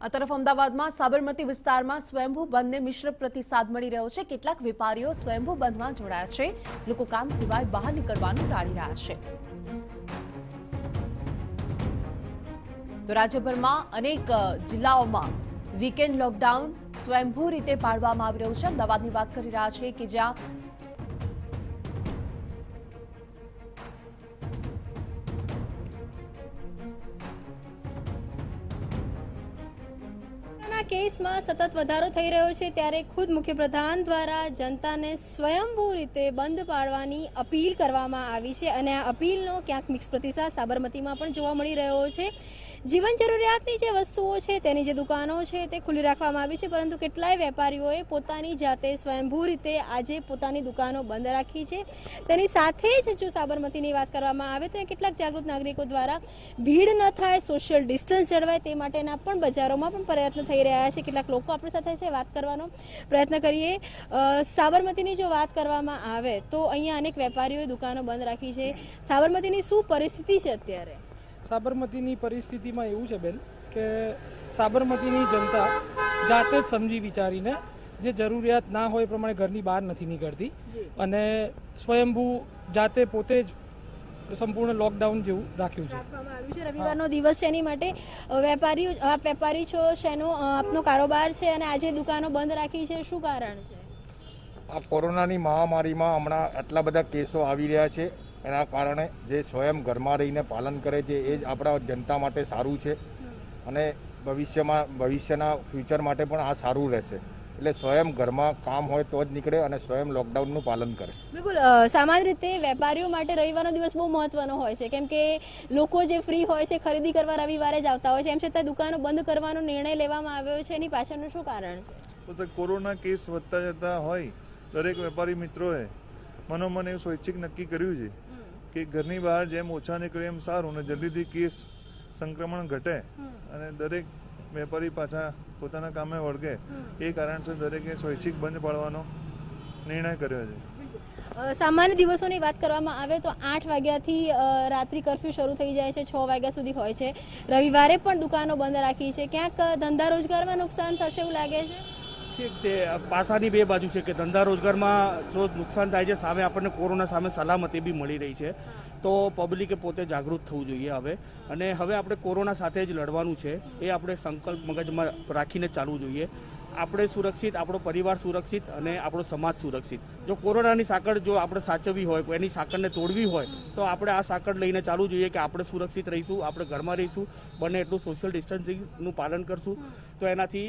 આ તરફ અમદાવાદમાં સાબરમતી વિસ્તારમાં સ્વયંભૂ બંધને મિશ્ર પ્રતિસાદ મળી રહ્યો છે. કેટલાક વેપારીઓ સ્વયંભૂ બંધમાં જોડાયા છે. લોકો કામ સિવાય બહાર નીકળવાનું ટાળી રહ્યા છે. તો રાજ્યભરમાં અનેક જિલ્લાઓમાં વીકેન્ડ લોકડાઉન સ્વયંભૂ રીતે પાડવામાં આવી રહ્યું છે. અમદાવાદની વાત કરી રહ્યા છે કે જ્યાં કોરોનાના કેસમાં સતત વધારો થઈ રહ્યો છે ત્યારે ખુદ મુખ્યપ્રધાન દ્વારા જનતાને સ્વયંભૂ રીતે બંધ પાડવાની અપીલ કરવામાં આવી છે અને આ અપીલનો ક્યાંક મિક્સ પ્રતિસાદ સાબરમતીમાં પણ જોવા મળી રહ્યો છે. જીવન જરૂરિયાતની જે વસ્તુઓ છે, તેની જે દુકાનો છે, તે ખુલ્લી રાખવામાં આવી છે, પરંતુ કેટલાય વેપારીઓએ પોતાની જાતે સ્વયંભૂ રીતે આજે પોતાની દુકાનો બંધ રાખી છે. તેની સાથે જ જો સાબરમતીની વાત કરવામાં આવે તો કેટલાક જાગૃત નાગરિકો દ્વારા ભીડ ન થાય સોશિયલ ડિસ્ટન્સ જળવાય તે માટેના પણ બજારોમાં પણ પ્રયત્ન થઈ રહ્યા છે કેટલાક લોકો આપણી સાથે છે વાત કરવાનો પ્રયત્ન કરીએ. સાબરમતીની જો વાત કરવામાં આવે તો અહીંયા અનેક વેપારીઓએ દુકાનો બંધ રાખી છે. સાબરમતીની શું પરિસ્થિતિ છે અત્યારે? સાબરમતીની પરિસ્થિતિમાં એવું છે બેન કે સાબરમતીની જનતા જાતે જ સમજી વિચારીને જે જરૂરિયાત ના હોય એ પ્રમાણે ઘરની બહાર નથી નીકળતી. અને સ્વયંભૂ જાતે પોતે જ સંપૂર્ણ લોકડાઉન જેવું રાખ્યું છે. રવિવારનો દિવસ છે એની માટે વેપારીઓ આપ વેપારી છો શેનો આપનો કારોબાર છે અને આજે દુકાનો બંધ રાખી છે શું કારણ છે? આ કોરોનાની મહામારીમાં હમણાં આટલા બધા કેસો આવી રહ્યા છે. એના કારણે જે સ્વયં ઘરમાં રહીને પાલન કરે છે એ જ આપણા જનતા માટે સારું છે. અને ભવિષ્યમાં ભવિષ્યના ફ્યુચર માટે પણ આ સારું રહેશે. એટલે સ્વયં ઘરમાં કામ હોય તો જ નીકળે અને સ્વયં લોકડાઉનનું પાલન કરે. બિલકુલ સામાન્ય રીતે વેપારીઓ માટે રવિવારનો દિવસ બહુ મહત્વનો હોય છે. કેમ કે લોકો જે ફ્રી હોય છે ખરીદી કરવા રવિવારે જ આવતા હોય છે. એમ છતાં દુકાનો બંધ કરવાનો નિર્ણય લેવામાં આવ્યો છે. એની પાછળનું શું કારણ? છે તો કોરોના કેસ વધતા જતા હોય દરેક વેપારી મિત્રોએ મનોમન એવું સ્વૈચ્છિક નક્કી કર્યું છે કે ઘરની બહાર જેમ ઓછા નીકળે એમ સારું અને જલ્દીથી કેસ સંક્રમણ ઘટે અને દરેક વેપારી પાછા પોતાના કામે વળગે. એ કારણસર દરેકે સ્વૈચ્છિક બંધ પાડવાનો નિર્ણય કર્યો છે. સામાન્ય દિવસોની વાત કરવામાં આવે તો આઠ વાગ્યાથી રાત્રિ કરફ્યુ શરૂ થઈ જાય છે છ વાગ્યા સુધી હોય છે. રવિવારે પણ દુકાનો બંધ રાખી છે. ક્યાંક ધંધા રોજગારમાં નુકસાન થશે એવું લાગે છે? છે તે પાસાની બે બાજુ છે કે ધંધા રોજગારમાં જો નુકસાન થાય છે, સામે આપણને કોરોના સામે સલામતી બી મળી રહી છે. તો પબ્લિકે પોતે જાગૃત થવું જોઈએ હવે. અને હવે આપણે કોરોના સાથે જ લડવાનું છે, એ આપણે સંકલ્પ મગજમાં રાખીને ચાલવું જોઈએ. આપણે સુરક્ષિત આપણો પરિવાર સુરક્ષિત અને આપણો સમાજ સુરક્ષિત. જો કોરોનાની સાંકળ જો આપણે સાચવવી હોય એની સાંકળને તોડવી હોય તો આપણે આ સાંકળ લઈને ચાલવું જોઈએ કે આપણે સુરક્ષિત રહીશું આપણે ઘરમાં રહીશું બને એટલું સોશિયલ ડિસ્ટન્સિંગનું પાલન કરશું તો એનાથી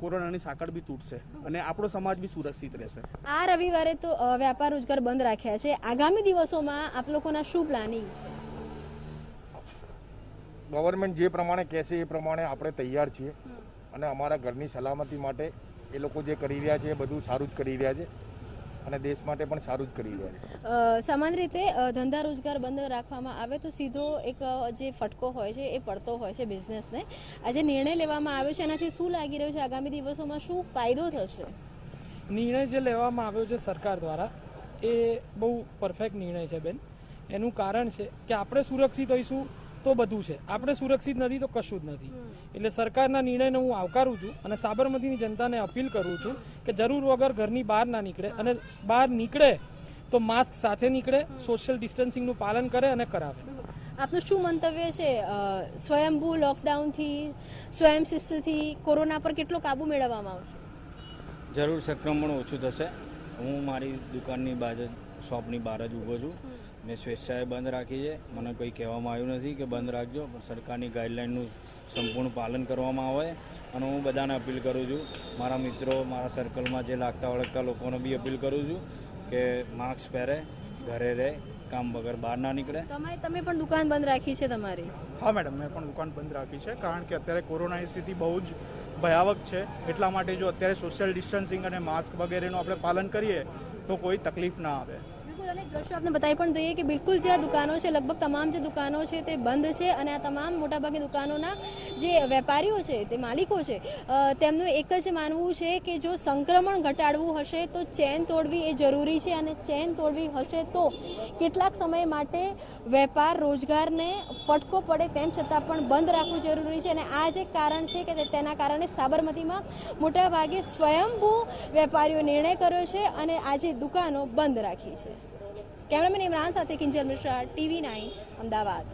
કોરોનાની સાંકળ બી તૂટશે અને આપણો સમાજ બી સુરક્ષિત રહેશે. આ રવિવારે તો વ્યાપાર રોજગાર બંધ રાખ્યા છે. આગામી દિવસોમાં આપ લોકોના શું પ્લાનિંગ છે ગવર્મેન્ટ જે પ્રમાણે કહેશે એ પ્રમાણે આપણે તૈયાર છીએ. અને અમારા ઘરની સલામતી માટે એ લોકો જે કરી રહ્યા છે એ બધું સારું જ કરી રહ્યા છે અને દેશ માટે પણ સારું જ કરી રહ્યા છે. સામાન્ય રીતે ધંધા રોજગાર બંધ રાખવામાં આવે તો સીધો એક જે ફટકો હોય છે એ પડતો હોય છે બિઝનેસને. આજે નિર્ણય લેવામાં આવ્યો છે એનાથી શું લાગી રહ્યું છે? આગામી દિવસોમાં શું ફાયદો થશે? નિર્ણય જે લેવામાં આવ્યો છે સરકાર દ્વારા એ બહુ પરફેક્ટ નિર્ણય છે બેન. એનું કારણ છે કે આપણે સુરક્ષિત હોઈશું તો બધું છે. આપણે સુરક્ષિત નથી તો કશું જ નથી. એટલે સરકારના નિર્ણયને હું આવકારું છું અને સાબરમતીની જનતાને અપીલ કરું છું કે જરૂર વગર ઘરની બહાર ના નીકળે અને બહાર નીકળે તો માસ્ક સાથે નીકળે સોશિયલ ડિસ્ટન્સિંગનું પાલન કરે અને કરાવે. આપનું શું મંતવ્ય છે? સ્વયંભૂ લોકડાઉનથી સ્વયં શિસ્તથી કોરોના પર કેટલો કાબુ મેળવવામાં આવશે? જરૂર સંક્રમણ ઓછું થશે. હું મારી દુકાનની બહાર જ શોપની બહાર જ ઊભો છું. મેં સ્વેચ્છાએ બંધ રાખી છે. મને કંઈ કહેવામાં આવ્યું નથી કે બંધ રાખજો પણ સરકારની ગાઈડલાઇનનું સંપૂર્ણ પાલન કરવામાં આવે અને હું બધાને અપીલ કરું છું. મારા મિત્રો મારા સર્કલમાં જે લાગતા વળગતા લોકોને બી અપીલ કરું છું કે માસ્ક પહેરે ઘરે રહે કામ વગર બહાર ના નીકળે. તમે તમે પણ દુકાન બંધ રાખી છે તમારી? હા મેડમ મેં પણ દુકાન બંધ રાખી છે કારણ કે અત્યારે કોરોનાની સ્થિતિ બહુ જ ભયાવક છે. એટલા માટે જો અત્યારે સોશિયલ ડિસ્ટન્સિંગ અને માસ્ક વગેરેનું આપણે પાલન કરીએ તો કોઈ તકલીફ ના આવે. બિલકુલ અને દ્રશ્યો આપને બતાવી પણ દઈએ કે બિલકુલ જે આ દુકાનો છે, લગભગ તમામ જે દુકાનો છે તે બંધ છે અને આ તમામ મોટાભાગની દુકાનોના જે વેપારીઓ છે, તે માલિકો છે તેમનું એક જ માનવું છે કે જો સંક્રમણ ઘટાડવું હશે તો ચેન તોડવી એ જરૂરી છે અને ચેન તોડવી હશે તો કેટલાક સમય માટે વેપાર રોજગારને ફટકો પડે તેમ છતાં પણ બંધ રાખવું જરૂરી છે અને આ જે કારણ છે કે તેના કારણે સાબરમતીમાં મોટાભાગે સ્વયંભૂ વેપારીઓ નિર્ણય કર્યો છે અને આજે દુકાનો બંધ રાખી છે. કેમેરામેન ઇમરાન સાથે કિંજલ મિશ્રા ટીવી નાઇન અમદાવાદ